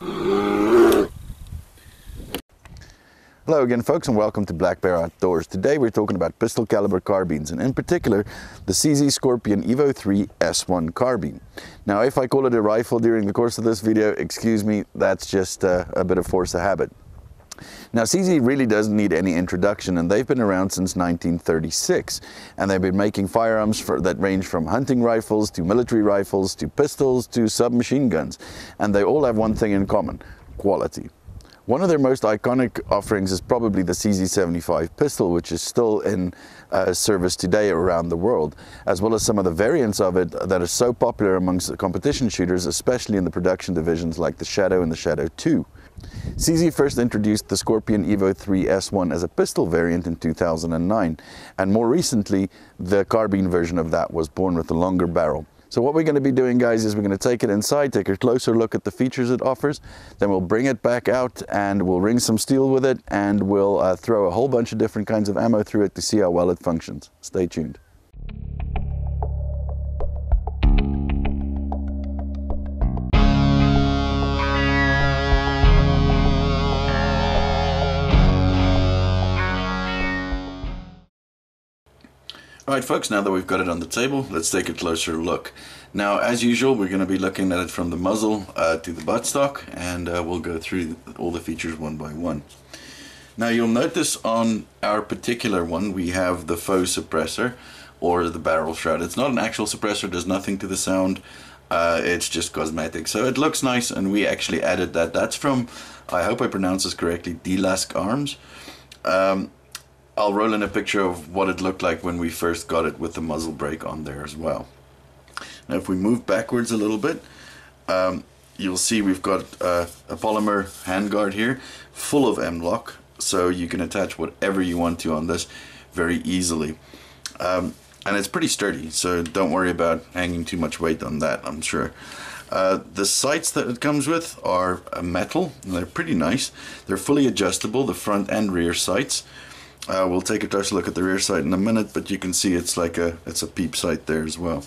Hello again folks and welcome to Black Bear Outdoors. Today we're talking about pistol caliber carbines and in particular the CZ Scorpion Evo 3 S1 carbine. Now if I call it a rifle during the course of this video, excuse me, that's just uh, a bit of force of habit. Now CZ really doesn't need any introduction and they've been around since 1936 and they've been making firearms for, that range from hunting rifles to military rifles to pistols to submachine guns and they all have one thing in common, quality. One of their most iconic offerings is probably the CZ75 pistol, which is still in uh, service today around the world, as well as some of the variants of it that are so popular amongst the competition shooters, especially in the production divisions like the Shadow and the Shadow 2. CZ first introduced the Scorpion Evo 3 S1 as a pistol variant in 2009, and more recently, the carbine version of that was born with a longer barrel. So what we're going to be doing guys is we're going to take it inside, take a closer look at the features it offers, then we'll bring it back out and we'll ring some steel with it and we'll uh, throw a whole bunch of different kinds of ammo through it to see how well it functions. Stay tuned. Alright folks, now that we've got it on the table, let's take a closer look. Now as usual, we're going to be looking at it from the muzzle uh, to the buttstock and uh, we'll go through all the features one by one. Now you'll notice on our particular one we have the faux suppressor or the barrel shroud. It's not an actual suppressor, it does nothing to the sound, uh, it's just cosmetic. So it looks nice and we actually added that. That's from, I hope I pronounce this correctly, Dlask Arms. Um, I'll roll in a picture of what it looked like when we first got it with the muzzle brake on there as well. Now if we move backwards a little bit, um, you'll see we've got uh, a polymer handguard here full of M-LOK so you can attach whatever you want to on this very easily. Um, and it's pretty sturdy so don't worry about hanging too much weight on that I'm sure. Uh, the sights that it comes with are metal they're pretty nice. They're fully adjustable, the front and rear sights. Uh, we'll take a closer look at the rear sight in a minute, but you can see it's like a it's a peep sight there as well.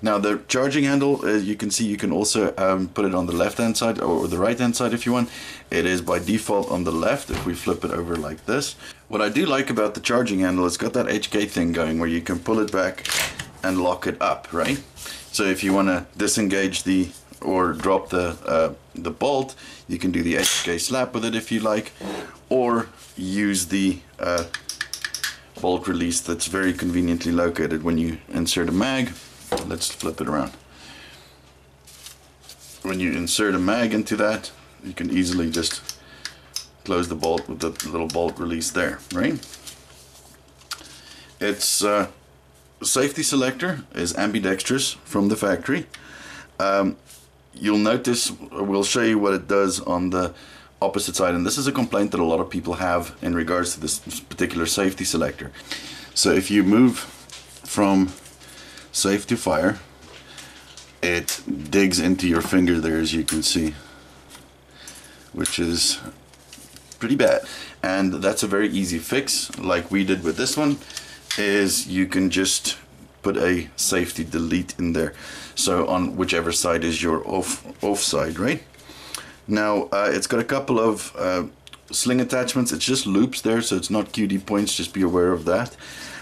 Now the charging handle, uh, you can see you can also um, put it on the left hand side or the right hand side if you want. It is by default on the left if we flip it over like this. What I do like about the charging handle, it's got that HK thing going where you can pull it back and lock it up, right? So if you want to disengage the or drop the uh, the bolt, you can do the HK slap with it if you like, or use the uh, bolt release that's very conveniently located when you insert a mag. Let's flip it around. When you insert a mag into that, you can easily just close the bolt with the little bolt release there, right? Its uh, safety selector is ambidextrous from the factory. Um, you'll notice, we'll show you what it does on the opposite side. And this is a complaint that a lot of people have in regards to this particular safety selector. So if you move from safe to fire it digs into your finger there as you can see which is pretty bad. And that's a very easy fix like we did with this one is you can just put a safety delete in there so on whichever side is your off off side right now uh, it's got a couple of uh, sling attachments. It's just loops there, so it's not QD points. Just be aware of that.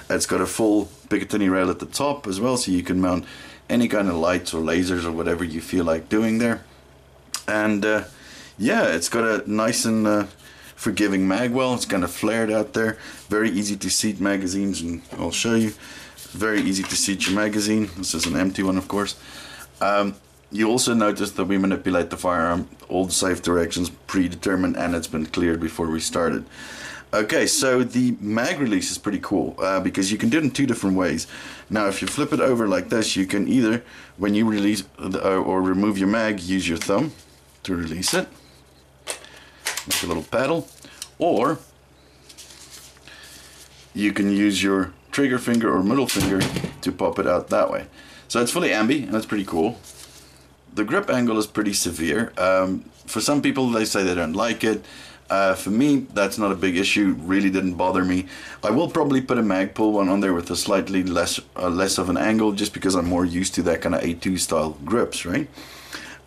It's got a full Picatinny rail at the top as well, so you can mount any kind of lights or lasers or whatever you feel like doing there. And uh, yeah, it's got a nice and uh, forgiving magwell. It's kind of flared out there. Very easy to seat magazines, and I'll show you. Very easy to your magazine. This is an empty one, of course. Um, you also notice that we manipulate the firearm, all the safe directions predetermined and it's been cleared before we started. Okay, so the mag release is pretty cool uh, because you can do it in two different ways. Now, if you flip it over like this, you can either, when you release the, uh, or remove your mag, use your thumb to release it. Make a little paddle. Or you can use your trigger finger or middle finger to pop it out that way. So it's fully ambi, and that's pretty cool the grip angle is pretty severe. Um, for some people, they say they don't like it. Uh, for me, that's not a big issue. Really didn't bother me. I will probably put a Magpul one on there with a slightly less uh, less of an angle, just because I'm more used to that kind of A2 style grips, right?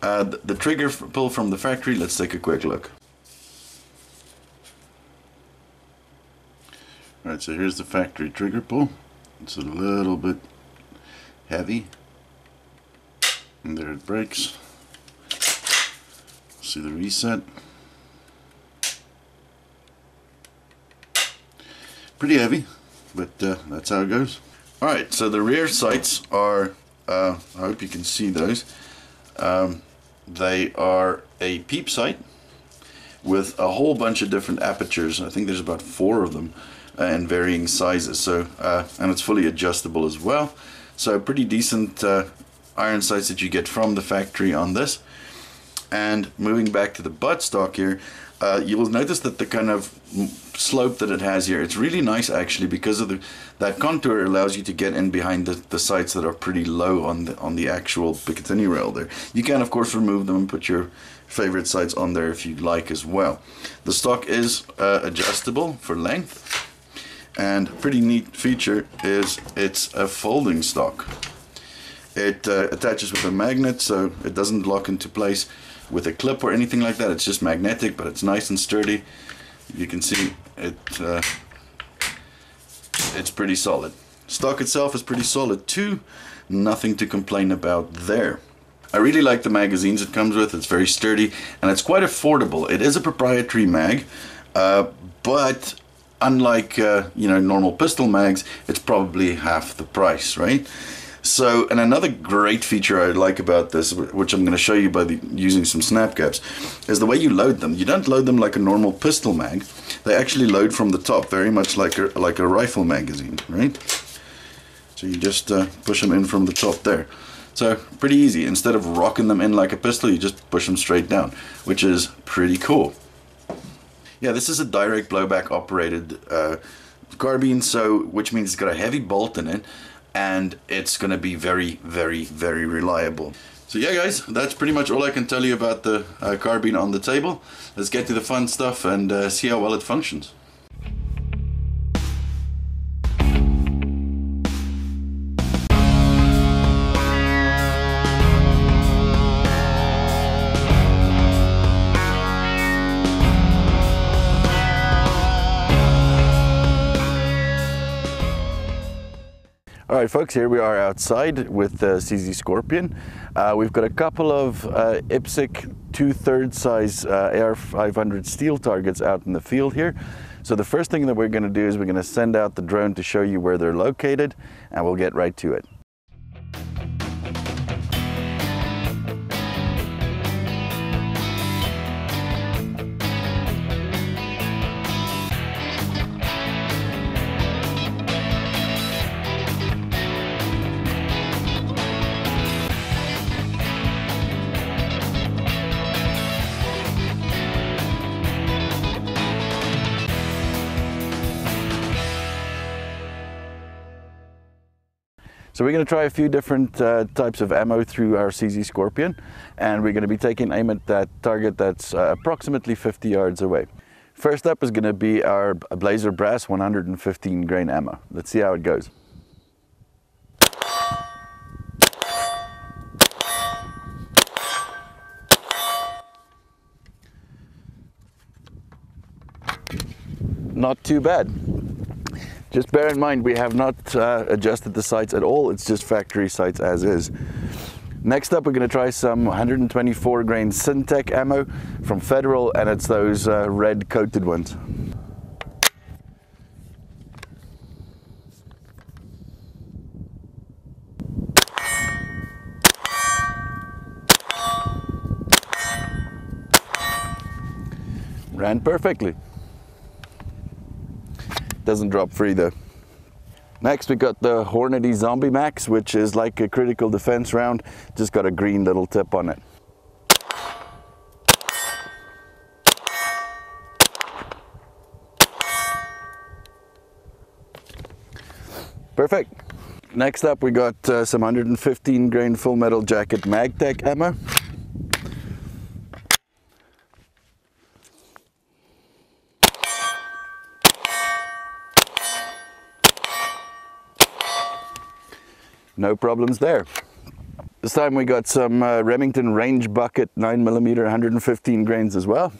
Uh, the, the trigger pull from the factory, let's take a quick look. Alright, so here's the factory trigger pull. It's a little bit heavy. And there it breaks. See the reset. Pretty heavy, but uh, that's how it goes. Alright, so the rear sights are, uh, I hope you can see those. Um, they are a peep sight with a whole bunch of different apertures. I think there's about four of them in varying sizes. So uh, and it's fully adjustable as well. So pretty decent uh, iron sights that you get from the factory on this. And moving back to the buttstock here, uh, you will notice that the kind of slope that it has here, it's really nice actually because of the that contour allows you to get in behind the, the sights that are pretty low on the on the actual Picatinny rail there. You can of course remove them and put your favorite sights on there if you like as well. The stock is uh, adjustable for length and pretty neat feature is it's a folding stock. It uh, attaches with a magnet so it doesn't lock into place with a clip or anything like that. It's just magnetic but it's nice and sturdy. You can see it uh, it's pretty solid. Stock itself is pretty solid too. Nothing to complain about there. I really like the magazines it comes with. It's very sturdy and it's quite affordable. It is a proprietary mag, uh, but unlike uh, you know normal pistol mags, it's probably half the price, right? So, and another great feature I like about this, which I'm going to show you by the, using some snap caps, is the way you load them. You don't load them like a normal pistol mag. They actually load from the top, very much like a, like a rifle magazine, right? So you just uh, push them in from the top there. So pretty easy. Instead of rocking them in like a pistol, you just push them straight down, which is pretty cool. Yeah, this is a direct blowback operated uh, carbine, so which means it's got a heavy bolt in it, and it's going to be very, very, very reliable. So yeah guys, that's pretty much all I can tell you about the uh, carbine on the table. Let's get to the fun stuff and uh, see how well it functions. Right, folks, here we are outside with the CZ Scorpion. Uh, we've got a couple of uh, IPSC two-third size uh, AR500 steel targets out in the field here. So the first thing that we're going to do is we're going to send out the drone to show you where they're located, and we'll get right to it. So we're going to try a few different uh, types of ammo through our CZ Scorpion and we're going to be taking aim at that target that's uh, approximately 50 yards away. First up is going to be our Blazer Brass 115 grain ammo. Let's see how it goes. Not too bad. Just bear in mind, we have not uh, adjusted the sights at all. It's just factory sights as is. Next up, we're going to try some 124 grain Syntech ammo from Federal, and it's those uh, red coated ones. Ran perfectly. Doesn't drop free though. Next we got the Hornady Zombie Max, which is like a critical defense round, just got a green little tip on it. Perfect. Next up we got uh, some 115 grain full metal jacket Magtech ammo. No problems there. This time we got some uh, Remington Range Bucket 9mm 115 grains as well.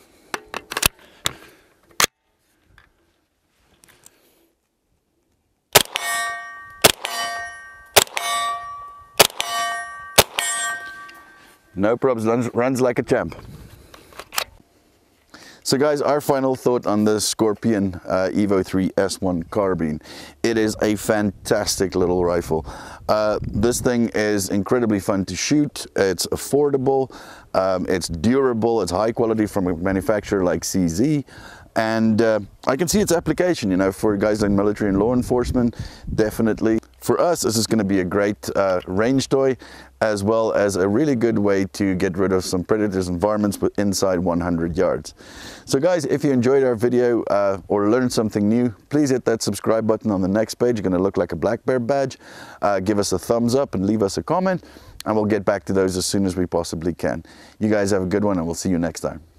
No problems, runs, runs like a champ. So guys, our final thought on the Scorpion uh, Evo 3 S1 carbine. It is a fantastic little rifle. Uh, this thing is incredibly fun to shoot. It's affordable, um, it's durable, it's high quality from a manufacturer like CZ and uh, I can see its application, you know, for guys like military and law enforcement, definitely. For us, this is going to be a great uh, range toy, as well as a really good way to get rid of some predators environments inside 100 yards. So guys, if you enjoyed our video uh, or learned something new, please hit that subscribe button on the next page. You're going to look like a black bear badge. Uh, give us a thumbs up and leave us a comment, and we'll get back to those as soon as we possibly can. You guys have a good one, and we'll see you next time.